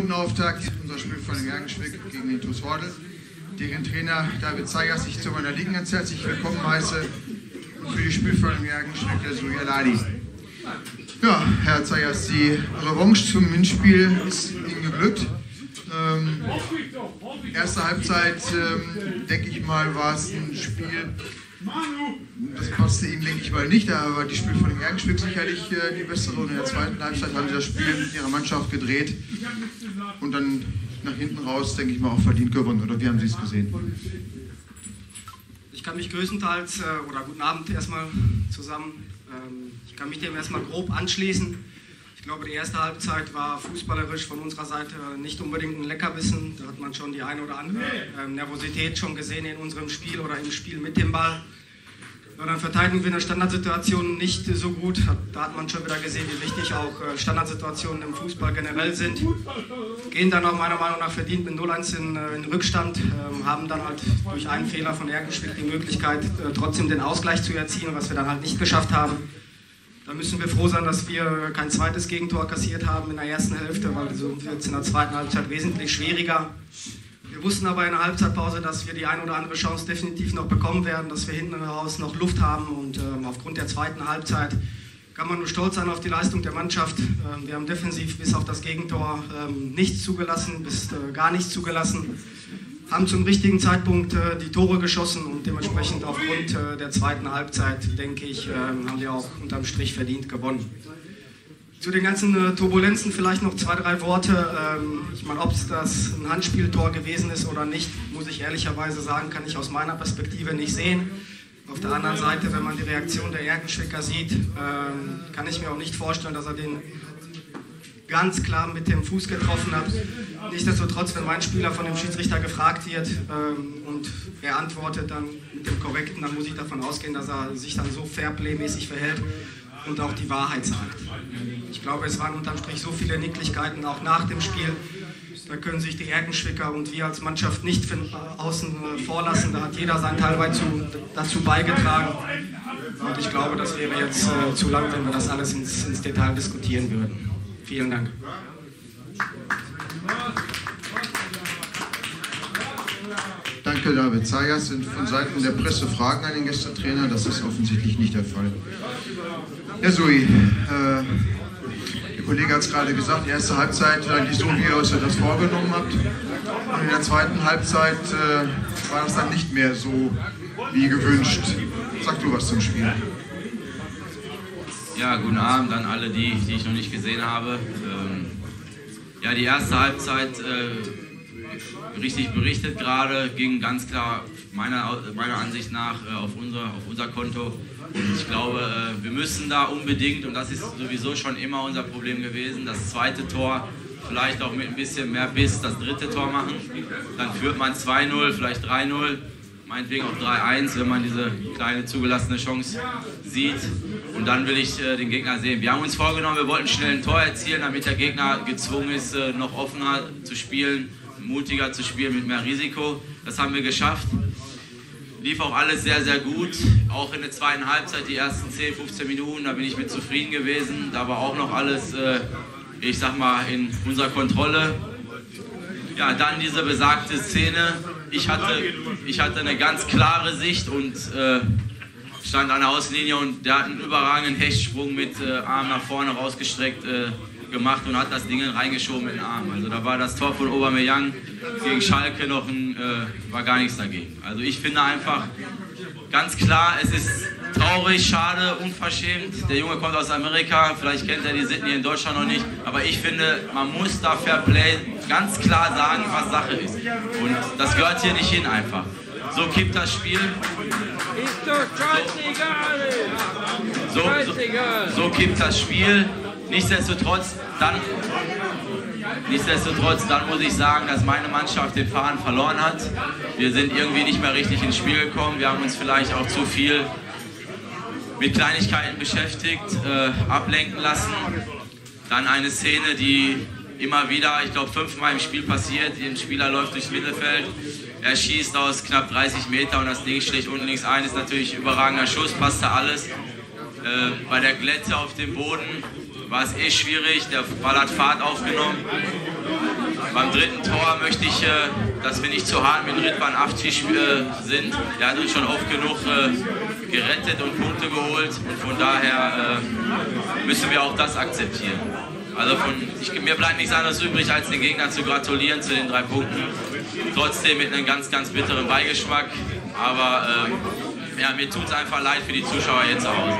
Hinrundenauftakt, unser Spiel von den Gergenschwick gegen den TuS Hordel, deren Trainer David Zeigers sich zu meiner Ligen ganz herzlich willkommen heiße und für die Spielförderung Gergenschwick der Surya Ladi. Ja, Herr Zeigers, die Revanche zum Hinspiel ist Ihnen geglückt. Ähm, erste Halbzeit, ähm, denke ich mal, war es ein Spiel, das passte ihm, denke ich mal, nicht. War die Spiel von dem Ergenschwick sicherlich äh, die bessere. Und in der zweiten Halbzeit haben sie das Spiel mit ihrer Mannschaft gedreht und dann nach hinten raus, denke ich mal, auch verdient gewonnen. Oder wie haben Sie es gesehen? Ich kann mich größtenteils, äh, oder guten Abend erstmal zusammen, ähm, ich kann mich dem erstmal grob anschließen. Ich glaube, die erste Halbzeit war fußballerisch von unserer Seite nicht unbedingt ein Leckerbissen. Da hat man schon die eine oder andere ähm, Nervosität schon gesehen in unserem Spiel oder im Spiel mit dem Ball. Und dann verteidigen wir in der Standardsituation nicht so gut. Da hat man schon wieder gesehen, wie wichtig auch äh, Standardsituationen im Fußball generell sind. Gehen dann auch meiner Meinung nach verdient mit 0-1 in, äh, in, Rückstand, ähm, haben dann halt durch einen Fehler von Erkenschwick die Möglichkeit, äh, trotzdem den Ausgleich zu erzielen, was wir dann halt nicht geschafft haben. Da müssen wir froh sein, dass wir kein zweites Gegentor kassiert haben in der ersten Hälfte, weil so wird es in der zweiten Halbzeit wesentlich schwieriger. Wir wussten aber in der Halbzeitpause, dass wir die eine oder andere Chance definitiv noch bekommen werden, dass wir hinten raus noch Luft haben und ähm, aufgrund der zweiten Halbzeit kann man nur stolz sein auf die Leistung der Mannschaft. Ähm, wir haben defensiv bis auf das Gegentor ähm, nichts zugelassen, bis äh, gar nichts zugelassen haben zum richtigen Zeitpunkt äh, die Tore geschossen und dementsprechend aufgrund äh, der zweiten Halbzeit, denke ich, äh, haben wir auch unterm Strich verdient gewonnen. Zu den ganzen äh, Turbulenzen vielleicht noch zwei, drei Worte. Ähm, ich meine, ob es das ein Handspieltor gewesen ist oder nicht, muss ich ehrlicherweise sagen, kann ich aus meiner Perspektive nicht sehen. Auf der anderen Seite, wenn man die Reaktion der Erkenschwicker sieht, ähm, kann ich mir auch nicht vorstellen, dass er den ganz klar mit dem Fuß getroffen hat. Nichtsdestotrotz, wenn mein Spieler von dem Schiedsrichter gefragt wird ähm, und er antwortet dann mit dem Korrekten, dann muss ich davon ausgehen, dass er sich dann so fairplaymäßig verhält und auch die Wahrheit sagt. Ich glaube, es waren unterm Strich so viele Nicklichkeiten auch nach dem Spiel. Da können sich die Erkenschwicker und wir als Mannschaft nicht von außen äh, vorlassen. Da hat jeder seinen Teil dazu, dazu beigetragen. Und ich glaube, das wäre jetzt äh, zu lang, wenn wir das alles ins, ins Detail diskutieren würden. Vielen Dank. Danke, David Zayas. Sind von Seiten der Presse Fragen an den Gästetrainer? Das ist offensichtlich nicht der Fall. Ja, Sui, äh, der Kollege hat es gerade gesagt, die erste Halbzeit lief so, wie ihr euch das vorgenommen habt. Und in der zweiten Halbzeit äh, war das dann nicht mehr so wie gewünscht. Sag du was zum Spiel. Ja, guten Abend an alle, die, die ich noch nicht gesehen habe. Ähm, ja, die erste Halbzeit, äh, richtig berichtet gerade, ging ganz klar meiner, meiner Ansicht nach äh, auf, unser, auf unser Konto. Ich glaube, äh, wir müssen da unbedingt, und das ist sowieso schon immer unser Problem gewesen, das zweite Tor vielleicht auch mit ein bisschen mehr Biss das dritte Tor machen. Dann führt man 2-0, vielleicht 3-0 meinetwegen auch 3-1, wenn man diese kleine zugelassene Chance sieht. Und dann will ich äh, den Gegner sehen. Wir haben uns vorgenommen, wir wollten schnell ein Tor erzielen, damit der Gegner gezwungen ist, äh, noch offener zu spielen, mutiger zu spielen, mit mehr Risiko. Das haben wir geschafft. Lief auch alles sehr, sehr gut. Auch in der zweiten Halbzeit, die ersten 10, 15 Minuten, da bin ich mit zufrieden gewesen. Da war auch noch alles, äh, ich sag mal, in unserer Kontrolle. Ja, dann diese besagte Szene, ich hatte, ich hatte eine ganz klare Sicht und äh, stand an der Außenlinie und der hat einen überragenden Hechtsprung mit äh, Arm nach vorne rausgestreckt äh, gemacht und hat das Ding reingeschoben in den Arm. Also da war das Tor von Aubameyang gegen Schalke noch ein, äh, war gar nichts dagegen. Also ich finde einfach ganz klar, es ist traurig, schade, unverschämt. Der Junge kommt aus Amerika, vielleicht kennt er die hier in Deutschland noch nicht, aber ich finde, man muss da Fair Play ganz klar sagen, was Sache ist. Und das gehört hier nicht hin einfach. So kippt das Spiel. Ist doch scheißegal. So, so, so kippt das Spiel. Nichtsdestotrotz, dann, nichtsdestotrotz, dann muss ich sagen, dass meine Mannschaft den Faden verloren hat. Wir sind irgendwie nicht mehr richtig ins Spiel gekommen. Wir haben uns vielleicht auch zu viel mit Kleinigkeiten beschäftigt, äh, ablenken lassen. Dann eine Szene, die immer wieder, ich glaube fünfmal im Spiel passiert. Ein Spieler läuft durchs Mittelfeld, er schießt aus knapp 30 Meter und das Ding schlägt unten links ein. Ist natürlich überragender Schuss, passte alles. Äh, bei der Glätte auf dem Boden war es eh schwierig, der Ball hat Fahrt aufgenommen. beim dritten Tor möchte ich, äh, dass wir nicht zu hart mit Ritwan Aftisch äh, sind. Er hat uns schon oft genug äh, gerettet und Punkte geholt und von daher äh, müssen wir auch das akzeptieren. Also von, ich, mir bleibt nichts anderes übrig, als den Gegner zu gratulieren zu den drei Punkten. Trotzdem mit einem ganz, ganz bitteren Beigeschmack. Aber ähm, ja, mir tut es einfach leid für die Zuschauer jetzt Hause.